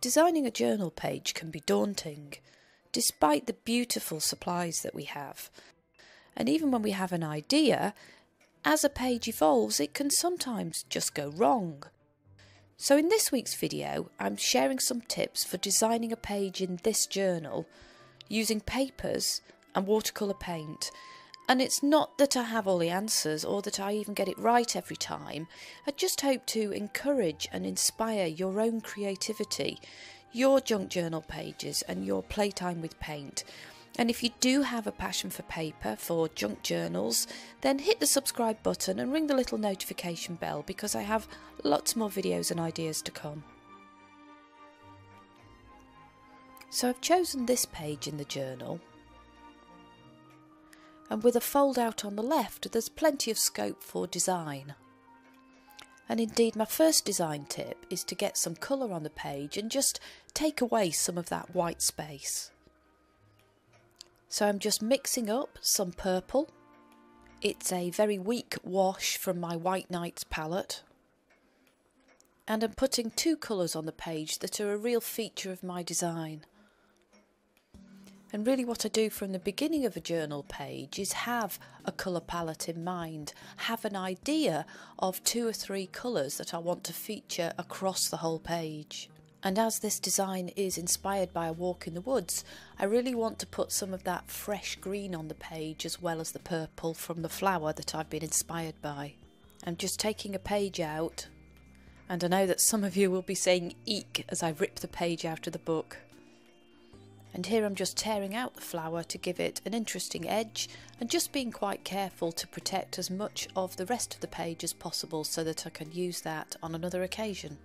Designing a journal page can be daunting, despite the beautiful supplies that we have. And even when we have an idea, as a page evolves, it can sometimes just go wrong. So in this week's video, I'm sharing some tips for designing a page in this journal using papers and watercolour paint. And it's not that I have all the answers or that I even get it right every time. I just hope to encourage and inspire your own creativity, your junk journal pages, and your playtime with paint. And if you do have a passion for paper, for junk journals, then hit the subscribe button and ring the little notification bell because I have lots more videos and ideas to come. So I've chosen this page in the journal and with a fold out on the left there's plenty of scope for design. And indeed my first design tip is to get some colour on the page and just take away some of that white space. So I'm just mixing up some purple. It's a very weak wash from my White Nights palette. And I'm putting two colours on the page that are a real feature of my design. And really what I do from the beginning of a journal page is have a colour palette in mind, have an idea of two or three colours that I want to feature across the whole page. And as this design is inspired by a walk in the woods, I really want to put some of that fresh green on the page as well as the purple from the flower that I've been inspired by. I'm just taking a page out, and I know that some of you will be saying eek as I rip the page out of the book and here I'm just tearing out the flower to give it an interesting edge and just being quite careful to protect as much of the rest of the page as possible so that I can use that on another occasion.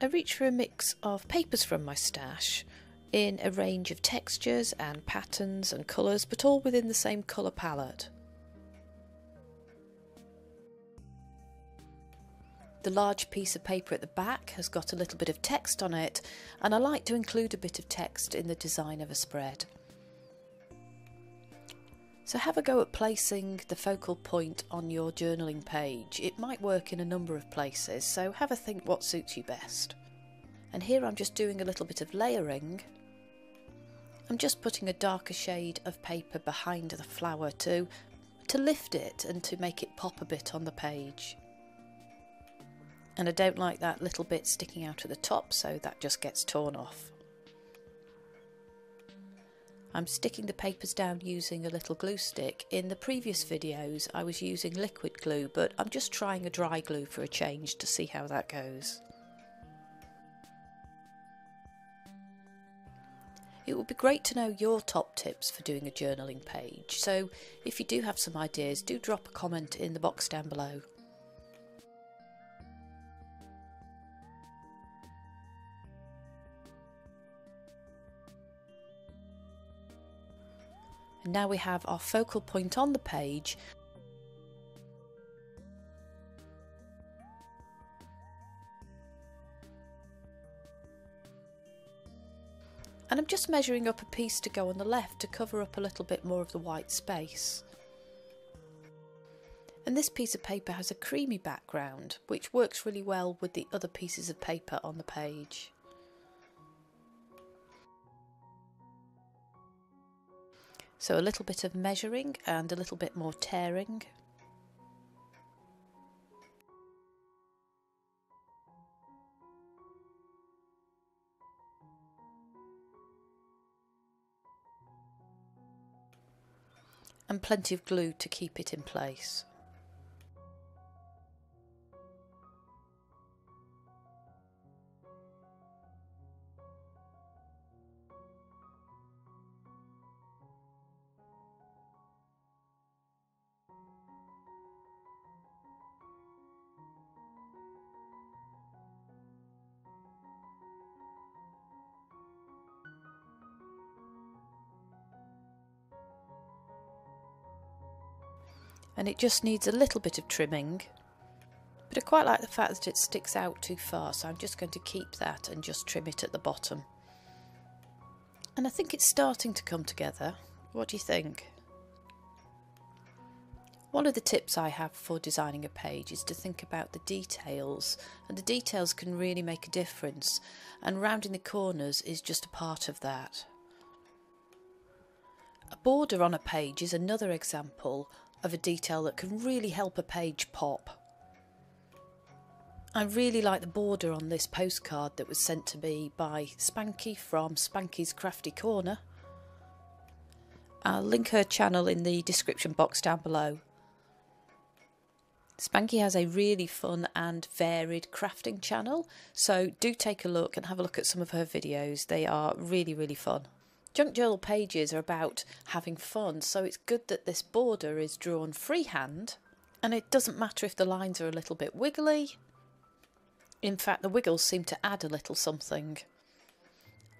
I reach for a mix of papers from my stash in a range of textures and patterns and colours but all within the same colour palette. The large piece of paper at the back has got a little bit of text on it and I like to include a bit of text in the design of a spread. So have a go at placing the focal point on your journaling page. It might work in a number of places, so have a think what suits you best. And here I'm just doing a little bit of layering. I'm just putting a darker shade of paper behind the flower to, to lift it and to make it pop a bit on the page and I don't like that little bit sticking out at the top so that just gets torn off. I'm sticking the papers down using a little glue stick. In the previous videos I was using liquid glue but I'm just trying a dry glue for a change to see how that goes. It would be great to know your top tips for doing a journaling page, so if you do have some ideas do drop a comment in the box down below. Now we have our focal point on the page and I'm just measuring up a piece to go on the left to cover up a little bit more of the white space. And this piece of paper has a creamy background which works really well with the other pieces of paper on the page. So a little bit of measuring and a little bit more tearing. And plenty of glue to keep it in place. And it just needs a little bit of trimming but I quite like the fact that it sticks out too far so I'm just going to keep that and just trim it at the bottom and I think it's starting to come together what do you think? One of the tips I have for designing a page is to think about the details, and the details can really make a difference, and rounding the corners is just a part of that. A border on a page is another example of a detail that can really help a page pop. I really like the border on this postcard that was sent to me by Spanky from Spanky's Crafty Corner. I'll link her channel in the description box down below. Spanky has a really fun and varied crafting channel, so do take a look and have a look at some of her videos. They are really, really fun. Junk journal pages are about having fun, so it's good that this border is drawn freehand and it doesn't matter if the lines are a little bit wiggly. In fact, the wiggles seem to add a little something.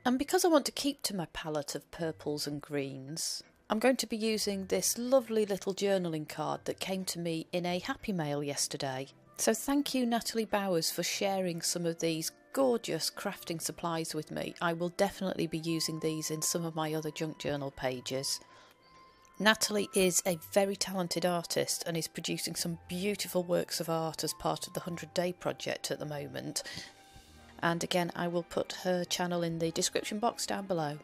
And because I want to keep to my palette of purples and greens, I'm going to be using this lovely little journaling card that came to me in a Happy Mail yesterday. So thank you Natalie Bowers for sharing some of these gorgeous crafting supplies with me. I will definitely be using these in some of my other junk journal pages. Natalie is a very talented artist and is producing some beautiful works of art as part of the 100 Day Project at the moment. And again, I will put her channel in the description box down below.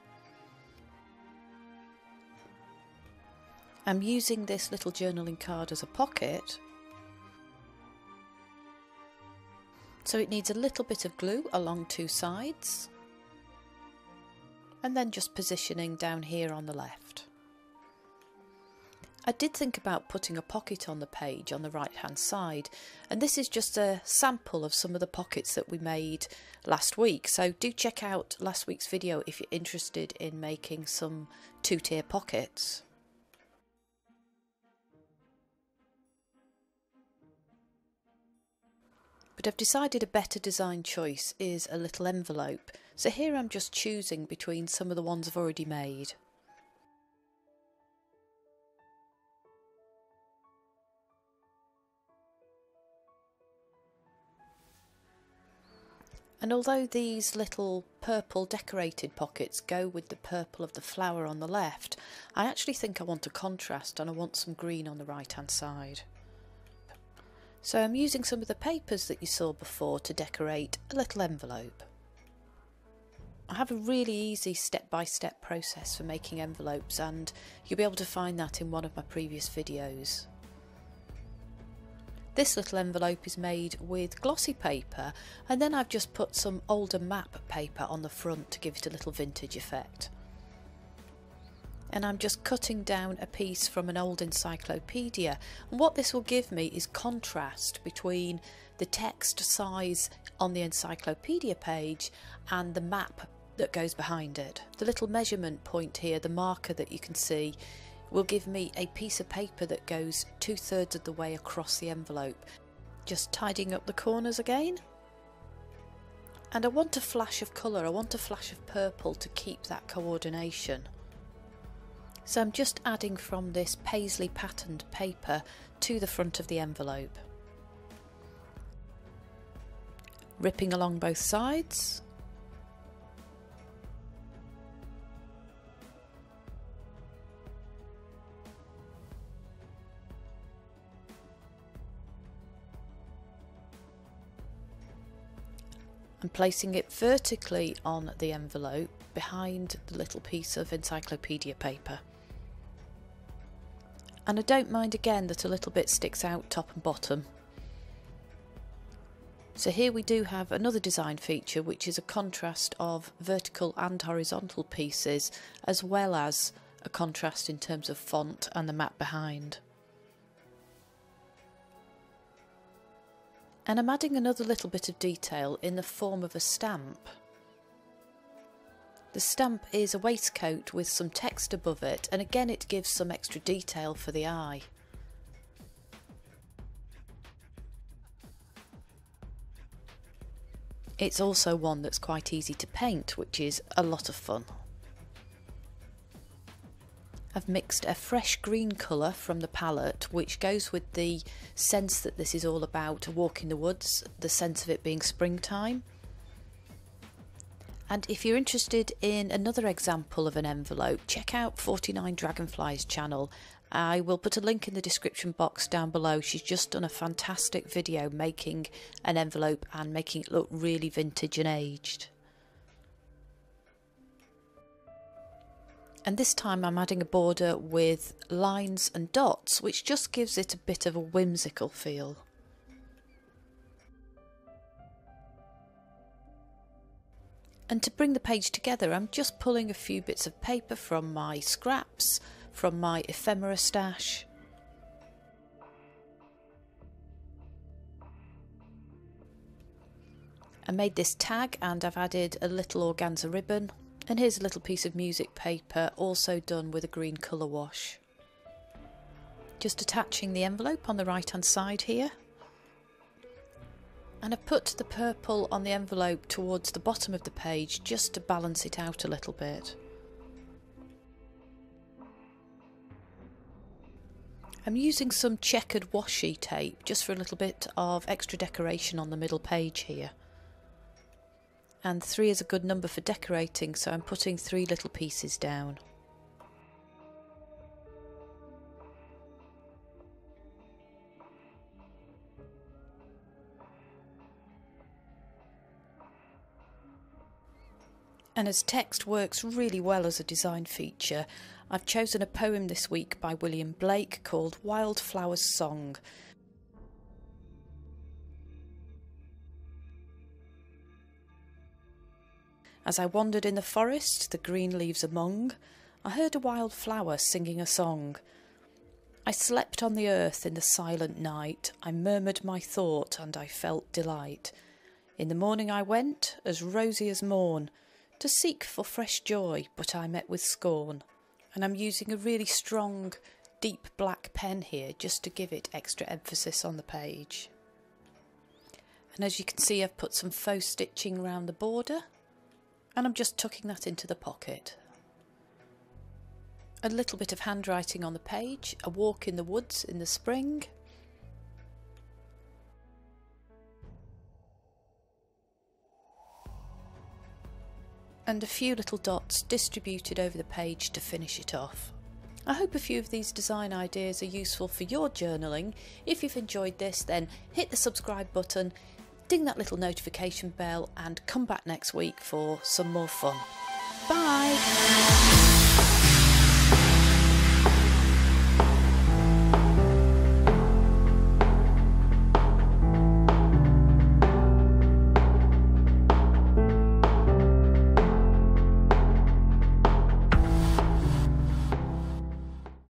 I'm using this little journaling card as a pocket So it needs a little bit of glue along two sides and then just positioning down here on the left. I did think about putting a pocket on the page on the right hand side and this is just a sample of some of the pockets that we made last week so do check out last week's video if you're interested in making some two-tier pockets. But I've decided a better design choice is a little envelope. So here I'm just choosing between some of the ones I've already made. And although these little purple decorated pockets go with the purple of the flower on the left, I actually think I want a contrast and I want some green on the right hand side. So I'm using some of the papers that you saw before to decorate a little envelope. I have a really easy step-by-step -step process for making envelopes and you'll be able to find that in one of my previous videos. This little envelope is made with glossy paper and then I've just put some older map paper on the front to give it a little vintage effect and I'm just cutting down a piece from an old encyclopedia and what this will give me is contrast between the text size on the encyclopedia page and the map that goes behind it. The little measurement point here, the marker that you can see, will give me a piece of paper that goes two thirds of the way across the envelope. Just tidying up the corners again. And I want a flash of colour, I want a flash of purple to keep that coordination. So I'm just adding from this paisley patterned paper to the front of the envelope. Ripping along both sides. and placing it vertically on the envelope behind the little piece of encyclopedia paper. And I don't mind again that a little bit sticks out top and bottom. So here we do have another design feature which is a contrast of vertical and horizontal pieces as well as a contrast in terms of font and the map behind. And I'm adding another little bit of detail in the form of a stamp. The stamp is a waistcoat with some text above it and again it gives some extra detail for the eye. It's also one that's quite easy to paint which is a lot of fun. I've mixed a fresh green colour from the palette which goes with the sense that this is all about a walk in the woods, the sense of it being springtime. And if you're interested in another example of an envelope, check out 49 Dragonflies channel I will put a link in the description box down below. She's just done a fantastic video making an envelope and making it look really vintage and aged. And this time I'm adding a border with lines and dots, which just gives it a bit of a whimsical feel. And to bring the page together, I'm just pulling a few bits of paper from my scraps, from my ephemera stash. I made this tag and I've added a little organza ribbon and here's a little piece of music paper also done with a green colour wash. Just attaching the envelope on the right hand side here. And I've put the purple on the envelope towards the bottom of the page just to balance it out a little bit. I'm using some checkered washi tape just for a little bit of extra decoration on the middle page here and three is a good number for decorating so I'm putting three little pieces down. And as text works really well as a design feature, I've chosen a poem this week by William Blake called Wildflower's Song, As I wandered in the forest, the green leaves among, I heard a wild flower singing a song. I slept on the earth in the silent night, I murmured my thought and I felt delight. In the morning I went, as rosy as morn, to seek for fresh joy, but I met with scorn. And I'm using a really strong, deep black pen here just to give it extra emphasis on the page. And as you can see, I've put some faux stitching around the border and I'm just tucking that into the pocket. A little bit of handwriting on the page, a walk in the woods in the spring. And a few little dots distributed over the page to finish it off. I hope a few of these design ideas are useful for your journaling. If you've enjoyed this, then hit the subscribe button, ding that little notification bell and come back next week for some more fun. Bye!